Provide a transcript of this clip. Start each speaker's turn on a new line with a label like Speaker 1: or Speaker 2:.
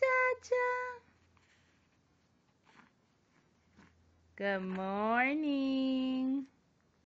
Speaker 1: Jaja. Good morning.